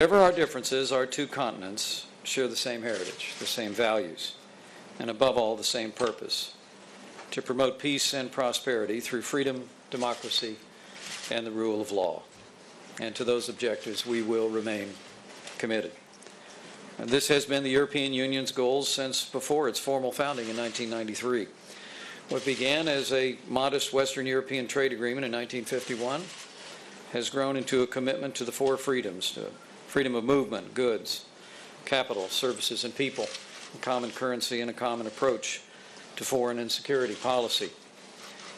Whatever our differences, our two continents share the same heritage, the same values, and above all, the same purpose to promote peace and prosperity through freedom, democracy, and the rule of law. And to those objectives, we will remain committed. And this has been the European Union's goals since before its formal founding in 1993. What began as a modest Western European trade agreement in 1951 has grown into a commitment to the four freedoms to freedom of movement, goods, capital, services, and people, a common currency, and a common approach to foreign and security policy.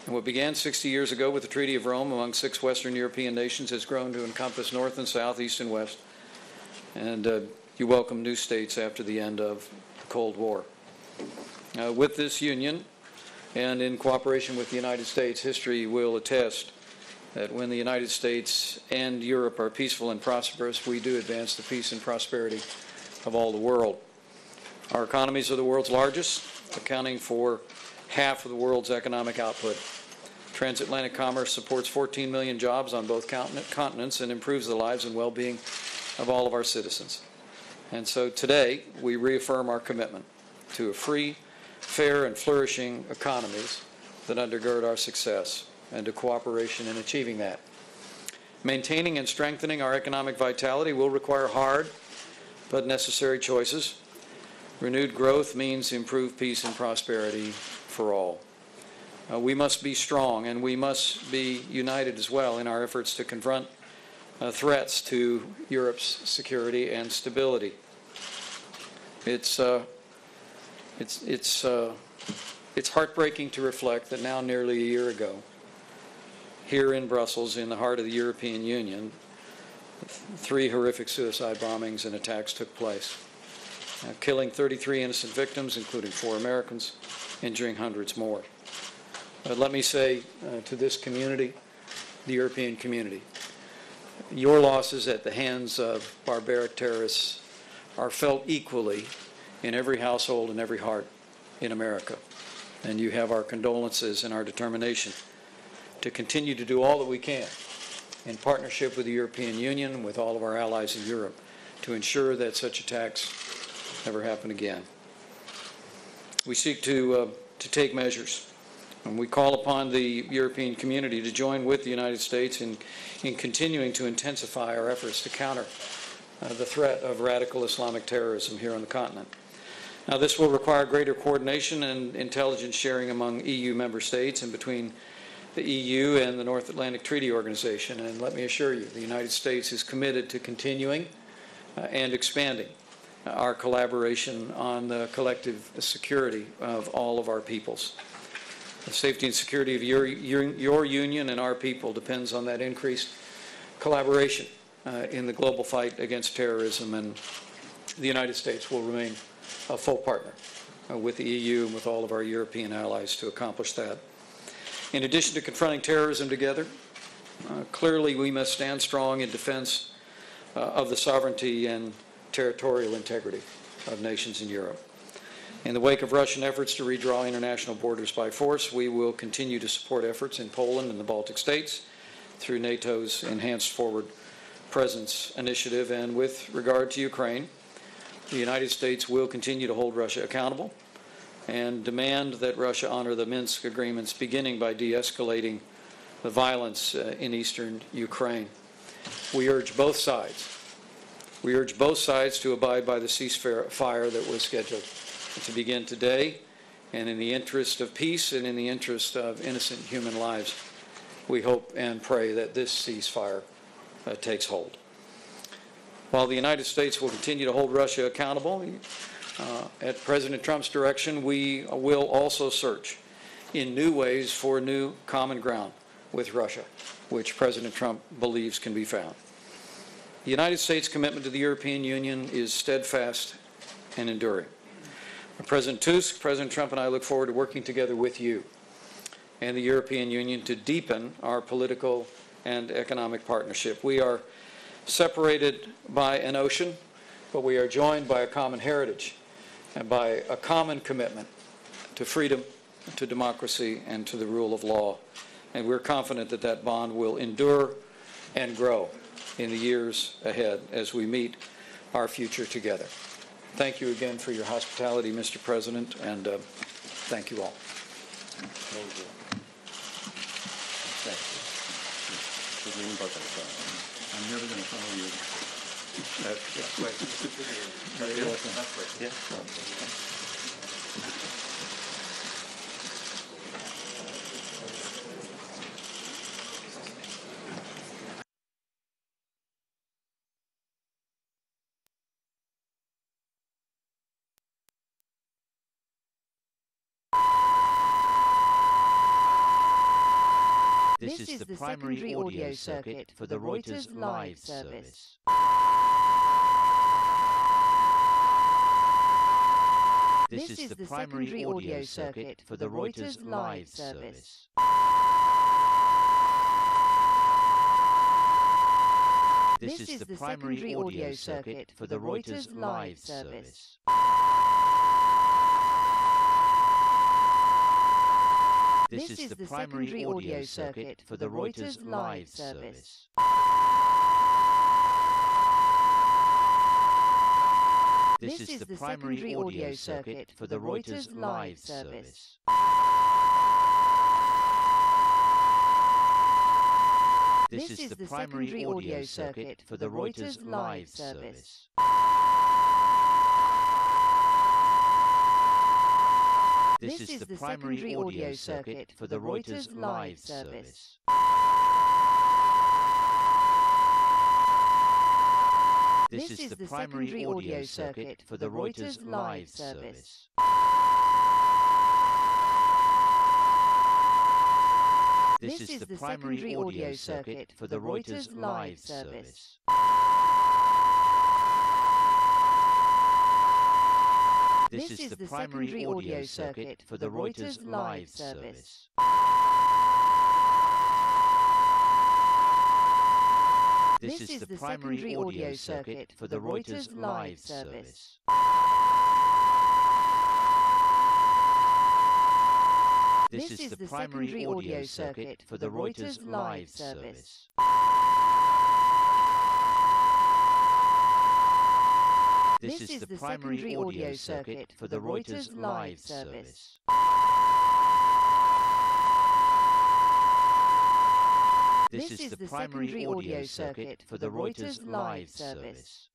And what began 60 years ago with the Treaty of Rome among six Western European nations has grown to encompass North and South, East and West. And uh, you welcome new states after the end of the Cold War. Uh, with this union, and in cooperation with the United States, history will attest that when the United States and Europe are peaceful and prosperous, we do advance the peace and prosperity of all the world. Our economies are the world's largest, accounting for half of the world's economic output. Transatlantic commerce supports 14 million jobs on both continents and improves the lives and well-being of all of our citizens. And so today, we reaffirm our commitment to a free, fair, and flourishing economies that undergird our success and to cooperation in achieving that. Maintaining and strengthening our economic vitality will require hard but necessary choices. Renewed growth means improved peace and prosperity for all. Uh, we must be strong and we must be united as well in our efforts to confront uh, threats to Europe's security and stability. It's, uh, it's, it's, uh, it's heartbreaking to reflect that now, nearly a year ago, here in Brussels, in the heart of the European Union, three horrific suicide bombings and attacks took place, uh, killing 33 innocent victims, including four Americans, injuring hundreds more. But let me say uh, to this community, the European community, your losses at the hands of barbaric terrorists are felt equally in every household and every heart in America. And you have our condolences and our determination to continue to do all that we can in partnership with the European Union with all of our allies in Europe to ensure that such attacks never happen again. We seek to, uh, to take measures and we call upon the European community to join with the United States in, in continuing to intensify our efforts to counter uh, the threat of radical Islamic terrorism here on the continent. Now, this will require greater coordination and intelligence sharing among EU member states and between the EU and the North Atlantic Treaty Organization. And let me assure you, the United States is committed to continuing uh, and expanding our collaboration on the collective security of all of our peoples. The safety and security of your, your, your union and our people depends on that increased collaboration uh, in the global fight against terrorism, and the United States will remain a full partner uh, with the EU and with all of our European allies to accomplish that. In addition to confronting terrorism together, uh, clearly we must stand strong in defense uh, of the sovereignty and territorial integrity of nations in Europe. In the wake of Russian efforts to redraw international borders by force, we will continue to support efforts in Poland and the Baltic states through NATO's Enhanced Forward Presence initiative. And with regard to Ukraine, the United States will continue to hold Russia accountable and demand that Russia honor the Minsk agreements, beginning by de-escalating the violence uh, in eastern Ukraine. We urge both sides. We urge both sides to abide by the ceasefire that was scheduled to begin today. And in the interest of peace and in the interest of innocent human lives, we hope and pray that this ceasefire uh, takes hold. While the United States will continue to hold Russia accountable, uh, at President Trump's direction, we will also search in new ways for new common ground with Russia, which President Trump believes can be found. The United States' commitment to the European Union is steadfast and enduring. President Tusk, President Trump, and I look forward to working together with you and the European Union to deepen our political and economic partnership. We are separated by an ocean, but we are joined by a common heritage and by a common commitment to freedom, to democracy, and to the rule of law. And we're confident that that bond will endure and grow in the years ahead as we meet our future together. Thank you again for your hospitality, Mr. President, and uh, thank you all. I'm never going to follow you. This is the primary audio circuit for the Reuters Live service. This is the primary audio circuit for the Reuters Live service. This is the primary audio circuit for the Reuters Live service. This is the primary audio circuit for the Reuters Live service. This is the primary audio circuit for the Reuters Live service. This is the primary audio circuit for the Reuters Live service. This is the primary audio circuit for the Reuters Live service. This is the primary audio circuit for the Reuters Live service. This is the primary audio circuit for the Reuters Live service. This is the primary audio circuit for the Reuters Live service. This is the primary audio circuit for the Reuters Live service. This is the primary audio circuit for the Reuters Live service. This is the primary audio circuit for the Reuters Live service. This is the primary audio circuit for the Reuters Live service.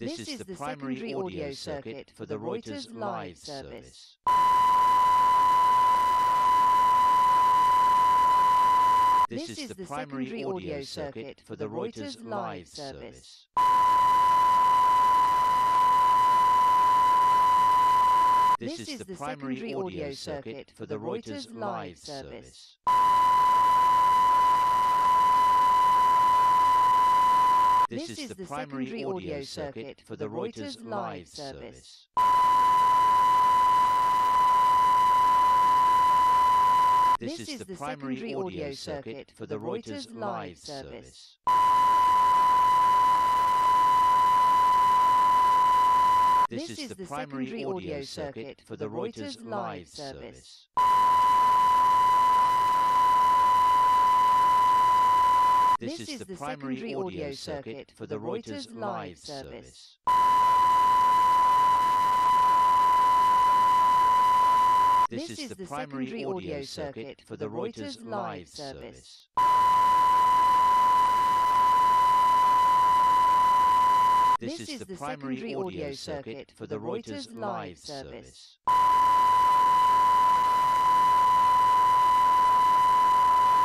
This is the primary audio circuit for the Reuters Live service. This is the primary audio circuit for the Reuters Live service. This is the primary audio circuit for the Reuters Live service. This is the primary audio circuit for the Reuters Live service. This is the primary audio circuit for the Reuters Live service. This is the primary audio circuit for the Reuters Live service. This is the primary audio circuit for the Reuters Live service. This is the primary audio circuit for the Reuters Live service. This is the primary audio circuit for the Reuters Live service.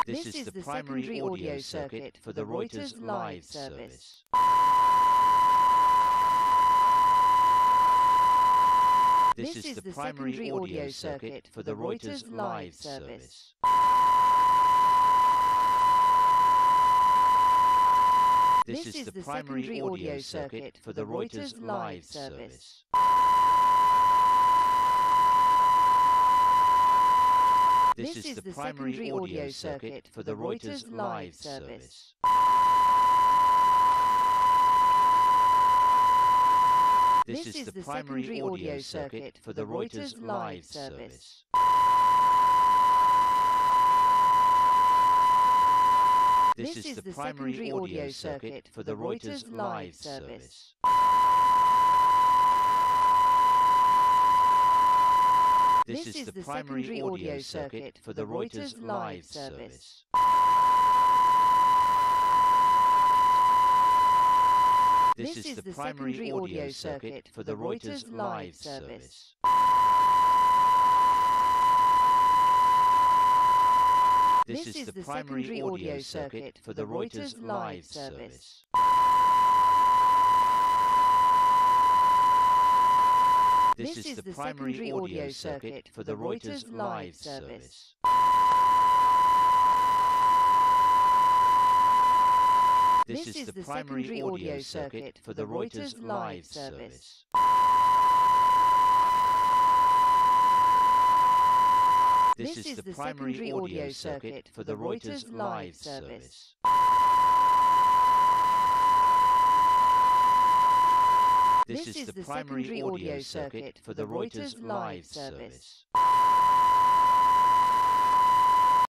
This is the primary audio circuit for the Reuters Live service. This is the primary audio circuit for the Reuters Live service. This is the primary audio circuit for the Reuters Live service. This is the primary audio circuit for the Reuters Live service. This is the primary audio circuit for the Reuters Live service. This is the primary audio circuit for the Reuters Live service. This is the primary audio circuit for the Reuters Live service. This is the primary audio circuit for the Reuters Live service. This is the primary audio circuit for the Reuters Live service. This is the primary audio circuit for the Reuters Live service. This is the primary audio circuit for the Reuters Live service. This is the primary audio circuit for the Reuters Live service. This is the primary audio circuit for the Reuters Live service.